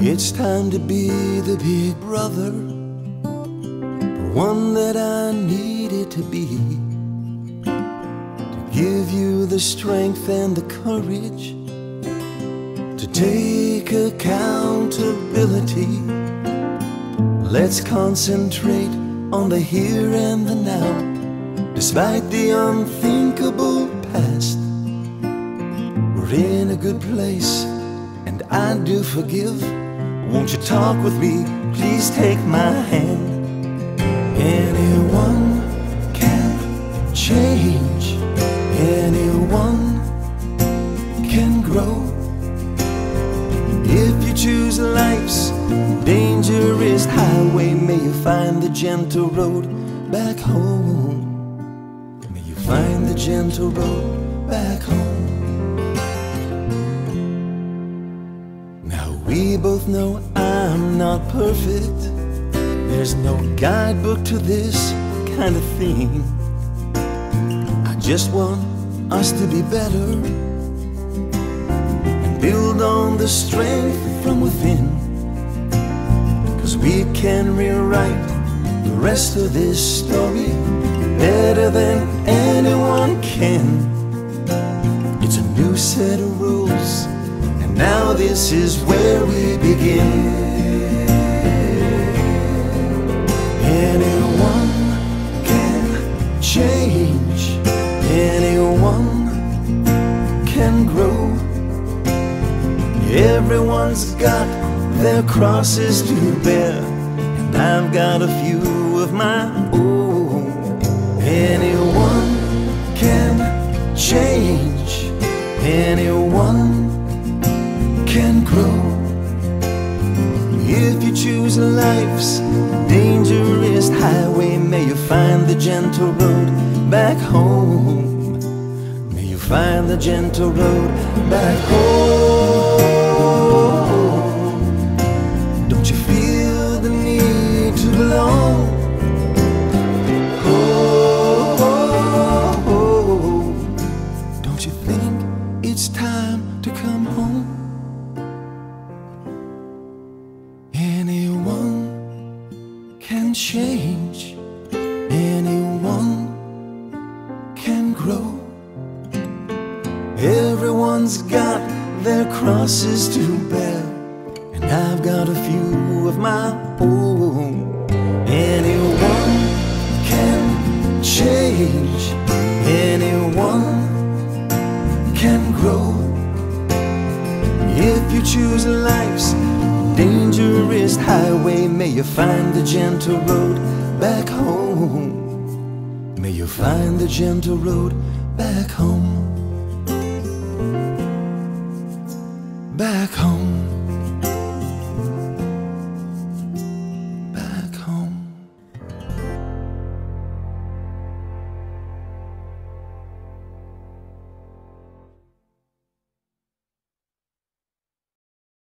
It's time to be the big brother, the one that I needed to be. To give you the strength and the courage to take accountability. Let's concentrate on the here and the now, despite the unthinkable past. We're in a good place, and I do forgive. Won't you talk with me? Please take my hand. Anyone can change, anyone can grow. If you choose life's dangerous highway, may you find the gentle road back home. May you find the gentle road both know I'm not perfect. There's no guidebook to this kind of thing. I just want us to be better and build on the strength from within. Cause we can rewrite the rest of this story better than anyone can. It's a new set of rules, now this is where we begin. Anyone can change, anyone can grow. Everyone's got their crosses to bear, and I've got a few of my own. Can grow. If you choose life's dangerous highway, may you find the gentle road back home. May you find the gentle road back home. Don't you feel the need to belong? Oh, don't you think it's time to come home? Can change, anyone can grow. Everyone's got their crosses to bear, and I've got a few of my own. Anyone can change, anyone can grow. If you choose life's dangerous highway, may you find the gentle road back home. May you find the gentle road back home. Back home.